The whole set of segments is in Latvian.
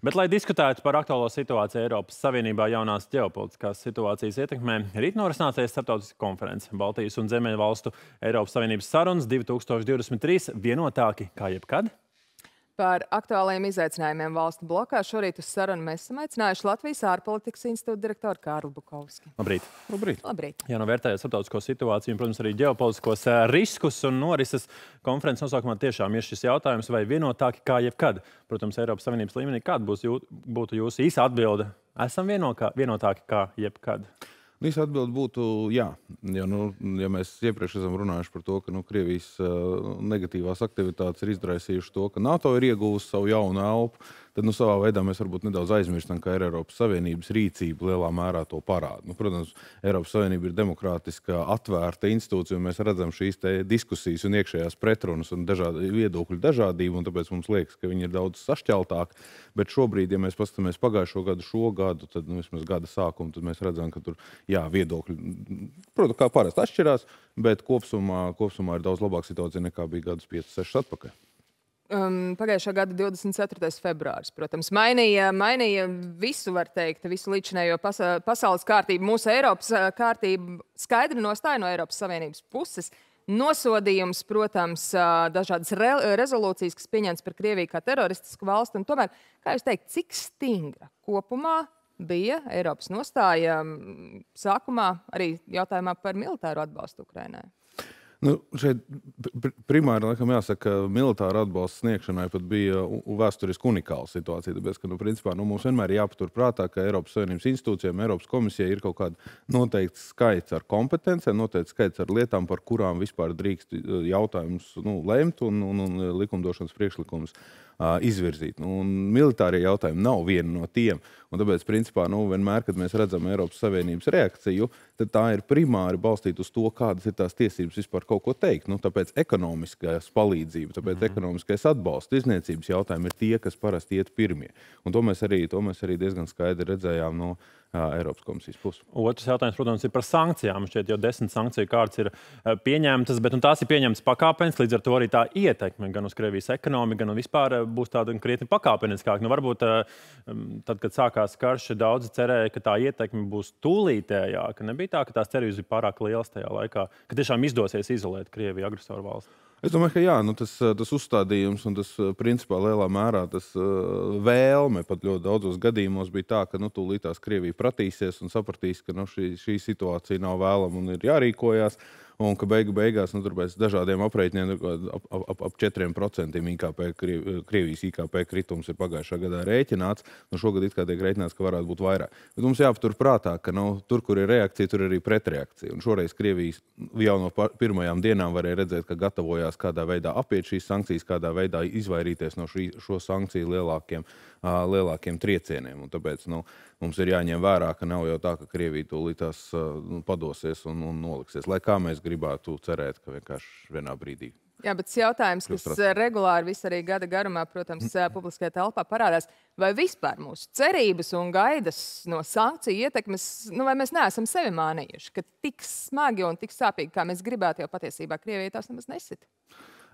Bet, lai diskutētu par aktuālo situāciju Eiropas Savienībā jaunās ģeopolitiskās situācijas ietekmē, rīt norisināsies starptautiska konference Baltijas un Ziemeļvalstu Eiropas Savienības sarunas 2023 vienotāki kā jebkad. Par aktuālajiem izaicinājumiem valstu blokā šorīt uz sarunu mēs esam aicinājuši Latvijas ārpolitikas institūta direktoru Kārlu Bukovski. Labrīt! Labrīt. Labrīt. Jā, novērtējot starptautisko situāciju un, protams, arī ģeopolitiskos riskus un norises konferences nosaukumā tiešām ir šis jautājums, vai vienotāki kā jebkad. Protams, Eiropas Savienības līmenī kāda būs jū, būtu jūsu īsa atbilde? Esam vienokā, vienotāki kā jebkad. Īsa atbilde būtu jā. Jo, nu, ja mēs iepriekš esam runājuši par to, ka nu, Krievijas uh, negatīvās aktivitātes ir izraisījušas to, ka NATO ir ieguvusi savu jaunu elpu, tad nu, savā veidā mēs varbūt nedaudz aizmirstam, ka ir Eiropas Savienības rīcība lielā mērā to parāda. Nu, protams, Eiropas Savienība ir demokrātiska, atvērta institūcija, un mēs redzam šīs diskusijas un iekšējās pretrunas un dažādi, viedokļu dažādību, un tāpēc mums liekas, ka viņi ir daudz sašķeltāki. Bet šobrīd, ja mēs paskatāmies pagājušo gadu, šo gadu, tad nu, vismaz gada sākumu, tad mēs redzam, ka tur jā, viedokļi, protams, kā parasti atšķirās, bet kopsumā, kopsumā ir daudz labāka situācija nekā bija gadus 5, 6 atpakaļ. Um, pagājušā gada 24. februāris, protams, mainīja, mainīja visu, var teikt, visu līdzinējo pasa pasaules kārtību, mūsu Eiropas kārtību, skaidri nostāja no Eiropas Savienības puses. Nosodījums, protams, dažādas re rezolūcijas, kas pieņemtas par Krieviju kā teroristisku valsti. Un tomēr, kā jūs teikt, cik stingra kopumā bija Eiropas nostāja sākumā arī jautājumā par militāru atbalstu Ukrainai? Nu, šeit primāri laikam, jāsaka, ka militāra atbalsta sniegšanai pat bija vēsturiski unikāla situācija. Tāpēc, ka, nu, principā, nu, mums vienmēr ir jāpaturprātā, ka Eiropas Savienības institūcijām, Eiropas komisijai ir kaut kāda noteikta skaits ar kompetencijām, noteikts skaits ar lietām, par kurām vispār drīkst jautājumus nu, lemt un, un, un likumdošanas priekšlikumus izvirzīt. Nu, militārie jautājumi nav viena no tiem. Un tāpēc, principā, nu, vienmēr, kad mēs redzam Eiropas Savienības reakciju, tad tā ir primāri balstīta uz to, kādas ir tās tiesības vispār kaut ko teikt. Nu, tāpēc ekonomiskās palīdzība, tāpēc mm. ekonomiskais atbalsts, izniecības jautājumi ir tie, kas parasti iet pirmie. Un to mēs arī, to mēs arī diezgan skaidri redzējām no Eiropas komisijas puses. Otrs jautājums, protams, ir par sankcijām. Šķiet, jau desmit sankciju kārtas ir pieņemtas, bet nu, tās ir pieņemtas pakāpeniski. Līdz ar to arī tā ietekme gan uz Krievijas ekonomiku, gan vispār būs tāda krietni pakāpeniskāka. Nu, varbūt tad, kad sākās karš, daudzi cerēja, ka tā ietekme būs tūlītējāka. Nebija tā, ka tās cerības bija pārāk lielas tajā laikā, ka tiešām izdosies izolēt Krieviju agresoru valsts. Es domāju, ka jā, nu tas, tas uzstādījums un tas principā lielā mērā tas vēlme pat ļoti daudzos gadījumos bija tā, ka nu, tūlīt tās Krievija pratīsies un sapratīs, ka nu, šī, šī situācija nav vēlama un ir jārīkojas un ka beigu beigās, nu, pēc dažādiem aprēķiniem, ap, ap, ap, ap 4% IKP, Krievijas IKP kritums ir pagājušā gadā rēķināts. Nu, šogad it kā tiek rēķināts, ka varētu būt vairāk. Bet mums jāpatur prātā, ka nu, tur, kur ir reakcija, tur ir arī pretreakcija. Un šoreiz Krievijas jau no pirmajām dienām varēja redzēt, ka gatavojās kādā veidā apiet šīs sankcijas, kādā veidā izvairīties no šī, šo sankciju lielākiem, uh, lielākiem triecieniem. Un tāpēc nu, mums ir jāņem vērā, ka nav jau tā, ka Krievija tūlīt tās uh, padosies un, un noliksies. Lai kā mēs gribētu cerēt, ka vienkārši vienā brīdī. Jā, bet jautājums, kas regulāri visu arī gada garumā, protams, publiskajā telpā parādās, vai vispār mūsu cerības un gaidas no sankciju ietekmes, nu, vai mēs neesam sevi mānījuši, ka tik smagi un tik sāpīgi, kā mēs gribētu, jau patiesībā Krievija tās nemaz nesita.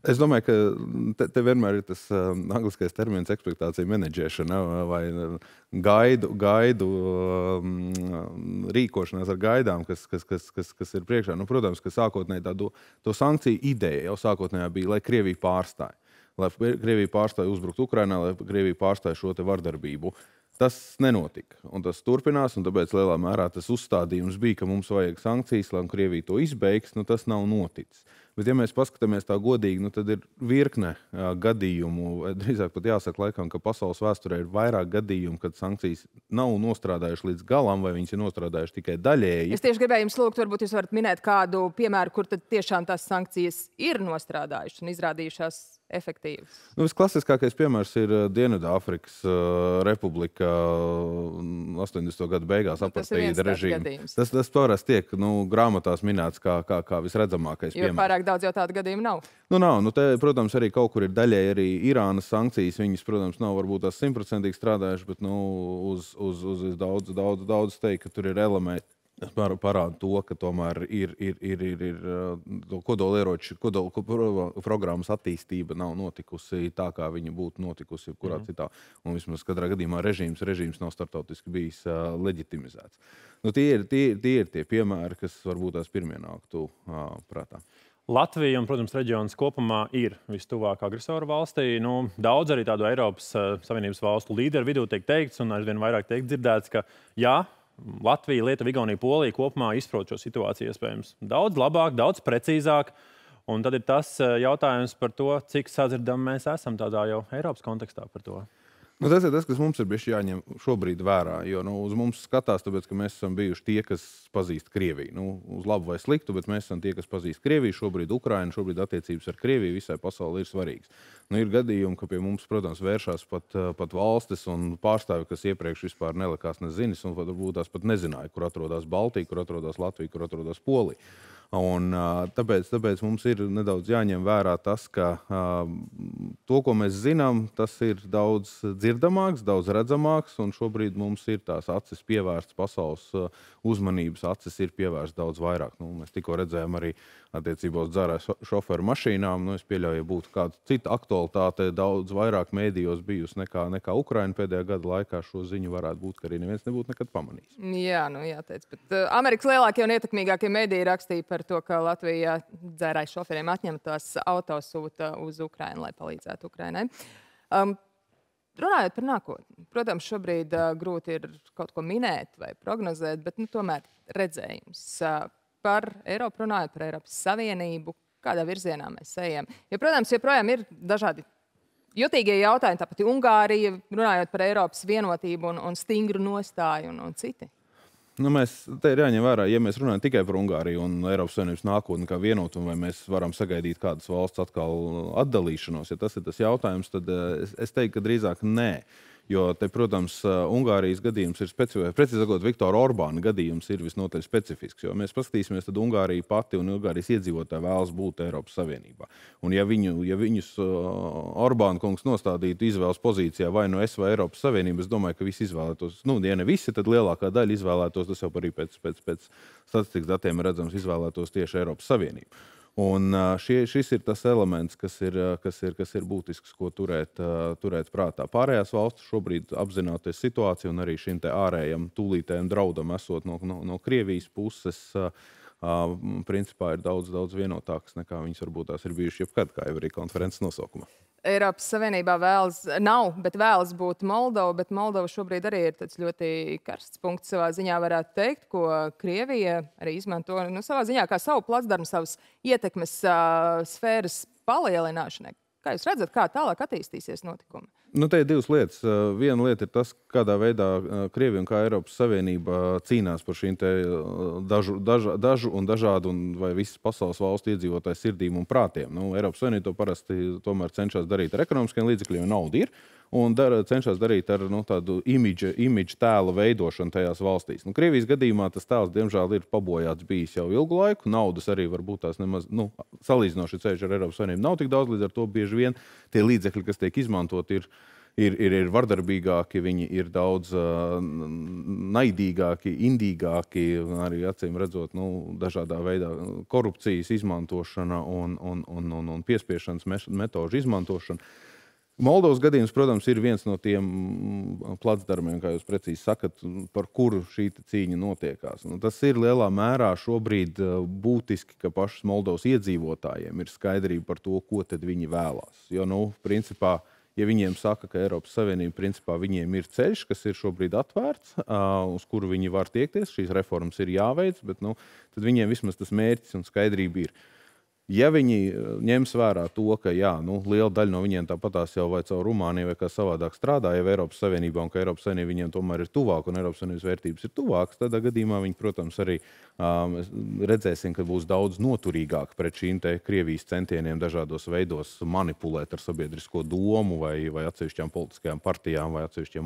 Es domāju, ka te, te vienmēr ir tas uh, angļuiskais termins, expectācija menedžēšana vai gaidu, gaidu um, rīkošanās ar gaidām, kas, kas, kas, kas, kas ir priekšā. Nu, protams, ka sākotnēji tā do, to sankciju ideja jau sākotnējā bija, lai Krievija pārstāja. Lai Krievija pārstāja uzbrukt Ukrainā, lai Krievija pārstāja šo vardarbību. Tas nenotika, un tas turpinās. Tāpēc lielā mērā tas uzstādījums bija, ka mums vajag sankcijas, lai Krievija to izbeigs. Nu, tas nav noticis. Bet, ja mēs paskatāmies tā godīgi, nu, tad ir virkne jā, gadījumu, drīzāk pat jāsaka, laikam, ka pasaules vēsturē ir vairāk gadījumu, kad sankcijas nav nostrādājušas līdz galam, vai viņas ir nostrādājušas tikai daļēji. Es tieši gribēju jums lūgt, varbūt jūs varat minēt kādu piemēru, kur tiešām tās sankcijas ir nostrādājušas un izrādījušās efektīvas? Nu, Visklasiskākais piemērs ir Dienvidāfrikas uh, Republika 80. gadu beigās nu, apartheida režīms. Tas, tas parasti tiek nu, grāmatās minēts kā, kā, kā visredzamākais jo piemērs. Pārāk daudz jau tādu gadījumu nav. Nu, nav. Nu, te, protams, arī kaut kur ir daļēji arī Irānas sankcijas. Viņas, protams, nav varbūt tās simtprocentīgi strādājušas, bet nu, uz, uz, uz, uz daudz, daudz, daudz teikt, ka tur ir elementi Tas parāda to, ka tomēr ir, ir, ir, ir, ir kodolieroču kodol, programmas attīstība nav notikusi tā, kā viņa būtu notikusi jebkurā mm -hmm. citā. Un vismaz katrā gadījumā režīms, režīms nav startautiski bijis uh, leģitimizēts. Nu, tie, ir, tie, tie ir tie piemēri, kas varbūt tās pirmie nāktu uh, prātā. Latvija un, protams, reģions kopumā ir vistuvāk agresoru valstī. Nu, daudz arī tādu Eiropas uh, Savienības valstu līderu vidū tiek teikts, un aizvien vairāk tiek dzirdēts, ka jā, Latvija, Lietuva, Igaunija, Polija kopumā izprot šo situāciju iespējams daudz labāk, daudz precīzāk. Un tad ir tas eh, jautājums par to, cik sadzirdami mēs esam tādā jau Eiropas kontekstā par to. Nu, tas ir tas, kas mums ir bijis jāņem šobrīd vērā. Jo nu, uz mums skatās, tāpēc, ka mēs esam bijuši tie, kas pazīst Krieviju. Nu, uz labu vai sliktu, bet mēs esam tie, kas pazīst Krieviju. Šobrīd Ukraina, šobrīd attiecības ar Krieviju visai pasaulē ir svarīgas. Nu, ir gadījumi, ka pie mums, protams, vēršās pat, pat valstis un pārstāvi, kas iepriekš vispār nelikās nezinis, un varbūt tās pat nezināja, kur atrodas Baltija, kur atrodas Latvija, kur atrodas Polija. Un, tāpēc, tāpēc mums ir nedaudz jāņem vērā tas, ka to, ko mēs zinām, tas ir daudz dzirdamāks, daudz redzamāks. Šobrīd mums ir tās acis pievērstas, pasaules uzmanības acis ir pievērstas daudz vairāk. Nu, mēs tikko redzējām arī attiecībā uz dzērā šoferu mašīnām. Nu, es pieļauju, ja būtu kāda cita aktualitāte, daudz vairāk mēdījos bijusi nekā, nekā Ukraina pēdējā gada laikā. Šo ziņu varētu būt, ka arī neviens nebūtu nekad pamanījis. Jā, nu jāteic. Bet Amerikas lielākie un ietekmīgākie mēdīji rakstīja par to, ka Latvija dzērāju šoferiem atņemtos autosūta uz Ukrainu, lai palīdzētu Ukrainai. Um, Runājot par nākotni, protams, šobrīd uh, grūti ir kaut ko minēt vai prognozēt, bet nu, tomēr redzējums. Uh, par Eiropu runājot, par Eiropas Savienību, kādā virzienā mēs ejam. Jo, protams, joprojām ir dažādi jutīgie jautājumi, tāpat Ungārija, runājot par Eiropas vienotību un, un stingru nostāju un, un citi. Nu, mēs te ir jāņem vērā, ja mēs runājam tikai par Ungāriju un Eiropas Savienības nākotni kā vienotumu, vai mēs varam sagaidīt kādas valsts atkal atdalīšanos. Ja tas ir tas jautājums, tad eh, es, es teiktu, ka drīzāk nē. Jo, te, protams, Ungārijas gadījums ir specifisks. Precīzi sakot, Viktora Orbāna gadījums ir visnotaļ specifisks. Jo mēs paskatīsimies, tad Ungārija pati un Ungārijas iedzīvotāji vēlas būt Eiropas Savienībā. Un, ja, viņu, ja viņus Orbāna kungs nostādītu izvēles pozīcijā vai no nu es vai Eiropas Savienības, es domāju, ka visi izvēlētos, nu, ja ne visi, tad lielākā daļa izvēlētos, tas jau arī pēc, pēc, pēc statistikas datiem redzams, izvēlētos tieši Eiropas Savienību. Un šie, šis ir tas elements, kas ir, kas ir, kas ir būtisks, ko turēt, turēt prātā. Pārējās valstis šobrīd apzinoties situāciju un arī šim ārējam tūlītējam draudam esot no, no, no Krievijas puses. Principā ir daudz, daudz vienotākas nekā viņas varbūt tās ir bijušas jebkad, kā jau arī konferences nosaukumā. Eiropas Savienībā vēlas, nav, bet vēlas būt Moldova. Bet Moldova šobrīd arī ir ļoti karsts punkts savā ziņā, varētu teikt, ko Krievija arī izmanto nu, savā ziņā kā savu placdarmu, savas ietekmes uh, sfēras palielināšanai. Kā jūs redzat, kā tālāk attīstīsies notikumi? Nu, te ir divas lietas. Viena lieta ir tas, kādā veidā Krievija un Eiropas Savienība cīnās par šīm dažu, dažu, dažu un dažādu, un vai visas pasaules valstu iedzīvotāju sirdīm un prātiem. Nu, Eiropas Savienība to parasti cenšas darīt ar ekonomiskiem līdzekļiem, jo nauda ir un dara, cenšas darīt ar nu, tādu imidža, imidža tēla veidošanu tajās valstīs. Nu, Krievijas gadījumā tas tēls, diemžēl, ir pabojāts bijis jau ilgu laiku. Naudas arī varbūt tās nemaz, nu, salīdzinoši ceļš ar Eiropas Savienību nav tik daudz, līdz ar to bieži vien tie līdzekļi, kas tiek izmantoti, ir ir, ir, ir vardarbīgāki, viņi ir daudz uh, naidīgāki, indīgāki, arī acīm redzot, nu, dažādā veidā korupcijas izmantošana un, un, un, un, un piespiešanas metožu izmantošana. Moldovas gadījums, protams, ir viens no tiem mm, placdarmiem, kā jūs precīzi sakat, par kuru šī cīņa notiekās. Nu, tas ir lielā mērā šobrīd uh, būtiski, ka pašas Moldovas iedzīvotājiem ir skaidrība par to, ko viņi vēlās. Jo, nu, principā, ja viņiem saka, ka Eiropas Savienība principā viņiem ir ceļš, kas ir šobrīd atvērts, uz kuru viņi var tiekties, šīs reformas ir jāveic, bet nu, viņiem vismaz tas mērķis un skaidrība ir. Ja viņi eh, ņems vērā to, ka jā, nu, liela daļa no viņiem tāpatās jau vai caur Rumāniju vai kā savādāk strādā jau Eiropas Savienībā, un ka Eiropas Savienība viņiem tomēr ir tuvāka un Eiropas Savienības vērtības ir tuvākas, tad gadījumā viņi, protams, arī um, redzēsim, ka būs daudz noturīgāk pret šīm Krievijas centieniem dažādos veidos manipulēt ar sabiedrisko domu vai, vai atsevišķām politiskajām partijām vai atsevišķiem